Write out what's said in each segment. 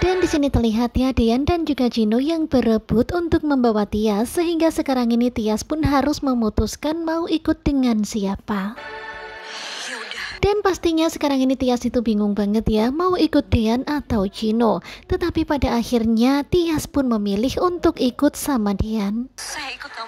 Dan di sini terlihat ya Dian dan juga Jino yang berebut untuk membawa Tias sehingga sekarang ini Tias pun harus memutuskan mau ikut dengan siapa. Dan pastinya sekarang ini Tias itu bingung banget ya mau ikut Dian atau Jino. Tetapi pada akhirnya Tias pun memilih untuk ikut sama Dian. Saya ikut.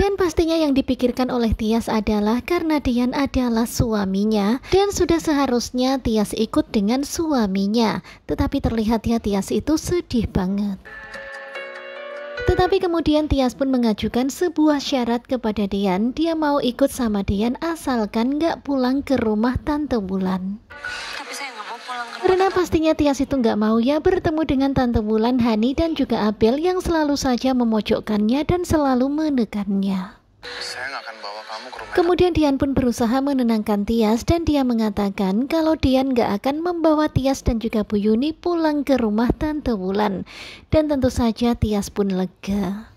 Dan pastinya yang dipikirkan oleh Tias adalah karena Dian adalah suaminya dan sudah seharusnya Tias ikut dengan suaminya. Tetapi terlihat ya Tias itu sedih banget. Tetapi kemudian Tias pun mengajukan sebuah syarat kepada Dian. Dia mau ikut sama Dian asalkan nggak pulang ke rumah Tante Bulan. Karena pastinya Tias itu nggak mau ya bertemu dengan Tante Bulan, Hani dan juga Abel yang selalu saja memojokkannya dan selalu menekannya. Saya akan bawa kamu ke rumah. Kemudian Dian pun berusaha menenangkan Tias dan dia mengatakan kalau Dian nggak akan membawa Tias dan juga Bu Yuni pulang ke rumah Tante Bulan. Dan tentu saja Tias pun lega.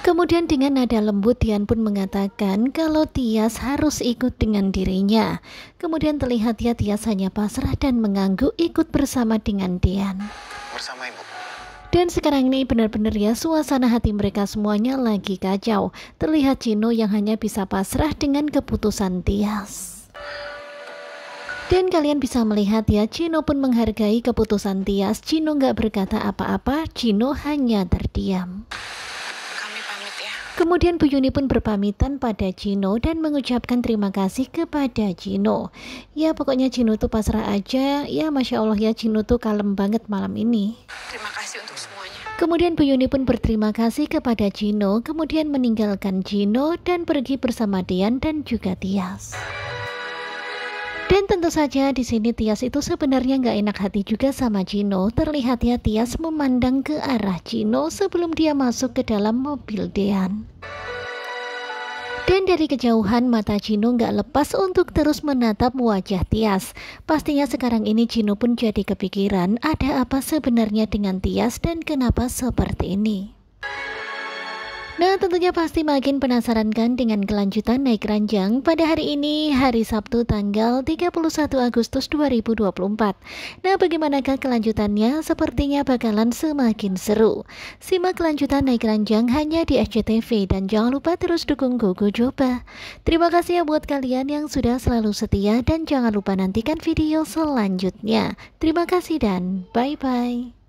Kemudian dengan nada lembut Dian pun mengatakan kalau Tias harus ikut dengan dirinya. Kemudian terlihat ya Tias hanya pasrah dan mengangguk ikut bersama dengan Dian. Bersama ibu. Dan sekarang ini benar-benar ya suasana hati mereka semuanya lagi kacau. Terlihat Cino yang hanya bisa pasrah dengan keputusan Tias. Dan kalian bisa melihat ya, Cino pun menghargai keputusan Tias. Cino nggak berkata apa-apa, Cino hanya terdiam. Kemudian Bu Yuni pun berpamitan pada Cino dan mengucapkan terima kasih kepada Cino. Ya pokoknya Cino tuh pasrah aja, ya Masya Allah ya Cino tuh kalem banget malam ini. Terima kasih untuk semuanya. Kemudian Bu Yuni pun berterima kasih kepada Jino, kemudian meninggalkan Jino dan pergi bersama Dian dan juga Tias. Dan tentu saja di sini Tias itu sebenarnya nggak enak hati juga sama Jino. Terlihat ya Tias memandang ke arah Jino sebelum dia masuk ke dalam mobil Dian. Dan dari kejauhan mata Jino nggak lepas untuk terus menatap wajah Tias. Pastinya sekarang ini Jino pun jadi kepikiran ada apa sebenarnya dengan Tias dan kenapa seperti ini. Nah tentunya pasti makin penasaran kan dengan kelanjutan naik ranjang pada hari ini hari Sabtu tanggal 31 Agustus 2024 Nah bagaimanakah kelanjutannya? Sepertinya bakalan semakin seru. Simak kelanjutan naik ranjang hanya di SCTV dan jangan lupa terus dukung Gogo Joba. Terima kasih ya buat kalian yang sudah selalu setia dan jangan lupa nantikan video selanjutnya. Terima kasih dan bye bye